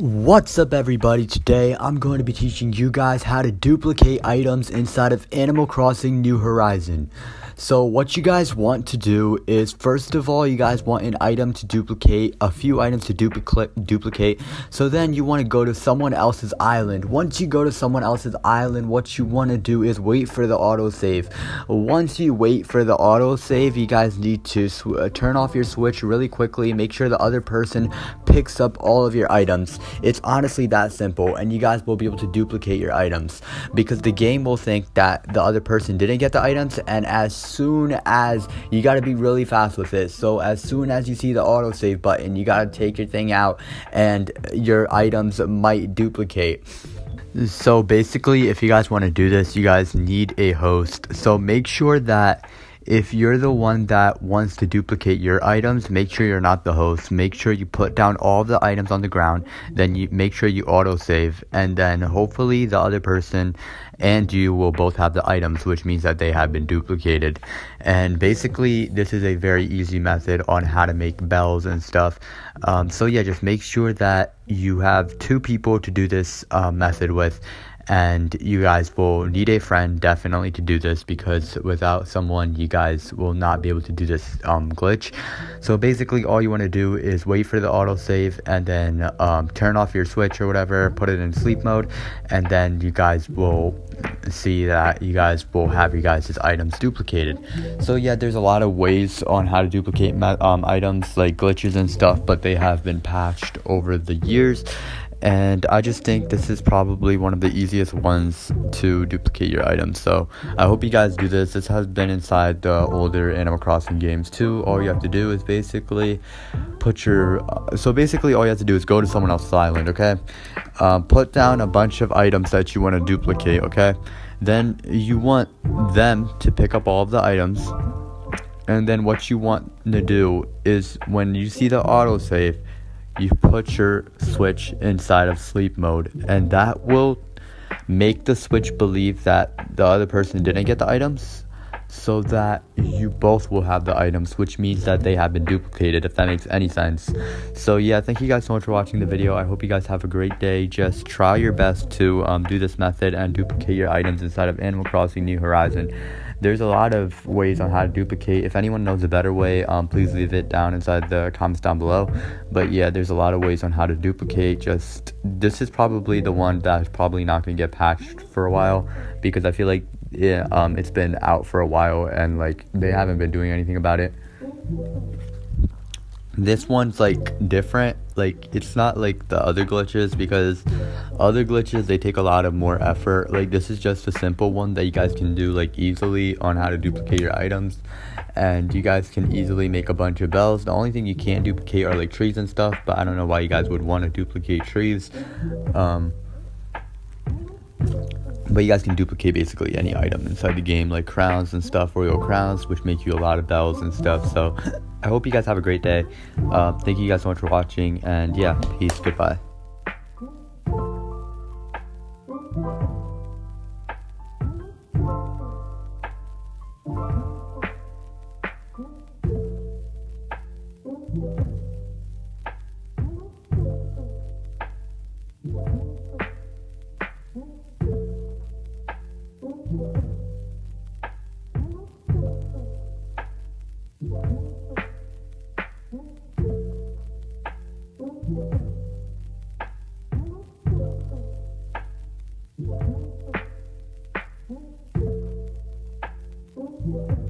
What's up everybody, today I'm going to be teaching you guys how to duplicate items inside of Animal Crossing New Horizon. So what you guys want to do is first of all you guys want an item to duplicate, a few items to duplicate duplicate. So then you want to go to someone else's island. Once you go to someone else's island, what you want to do is wait for the autosave. Once you wait for the autosave, you guys need to turn off your switch really quickly, make sure the other person picks up all of your items. It's honestly that simple and you guys will be able to duplicate your items because the game will think that the other person didn't get the items and as soon as you got to be really fast with it. So as soon as you see the autosave button, you got to take your thing out and your items might duplicate. So basically, if you guys want to do this, you guys need a host. So make sure that if you're the one that wants to duplicate your items, make sure you're not the host. Make sure you put down all the items on the ground. Then you make sure you autosave, and then hopefully the other person and you will both have the items, which means that they have been duplicated. And basically, this is a very easy method on how to make bells and stuff. Um, so yeah, just make sure that you have two people to do this uh, method with and you guys will need a friend definitely to do this because without someone you guys will not be able to do this um, glitch. So basically all you want to do is wait for the autosave and then um, turn off your switch or whatever put it in sleep mode and then you guys will see that you guys will have you guys' items duplicated. So yeah there's a lot of ways on how to duplicate um, items like glitches and stuff but they have been patched over the years and I just think this is probably one of the easiest ones to duplicate your items. So I hope you guys do this. This has been inside the older Animal Crossing games too. All you have to do is basically put your uh, so basically all you have to do is go to someone else's island. Okay, uh, put down a bunch of items that you want to duplicate. Okay, then you want them to pick up all of the items. And then what you want to do is when you see the autosave, you put your switch inside of sleep mode and that will make the switch believe that the other person didn't get the items so that you both will have the items which means that they have been duplicated if that makes any sense. So yeah thank you guys so much for watching the video. I hope you guys have a great day. Just try your best to um, do this method and duplicate your items inside of animal crossing new horizon there's a lot of ways on how to duplicate. If anyone knows a better way, um, please leave it down inside the comments down below. But yeah, there's a lot of ways on how to duplicate. Just this is probably the one that's probably not going to get patched for a while because I feel like yeah, um, it's been out for a while and like they haven't been doing anything about it this one's like different like it's not like the other glitches because other glitches they take a lot of more effort. Like this is just a simple one that you guys can do like easily on how to duplicate your items. And you guys can easily make a bunch of bells. The only thing you can't duplicate are like trees and stuff but i don't know why you guys would want to duplicate trees. Um but you guys can duplicate basically any item inside the game like crowns and stuff royal crowns which make you a lot of bells and stuff so i hope you guys have a great day. Uh, thank you guys so much for watching and yeah peace goodbye Thank you.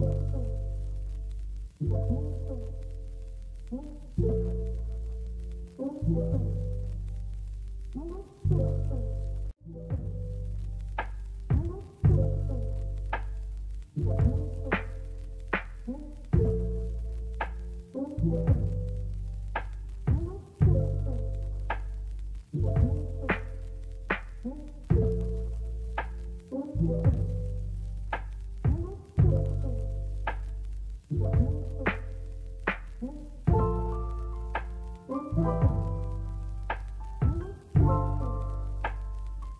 本当本当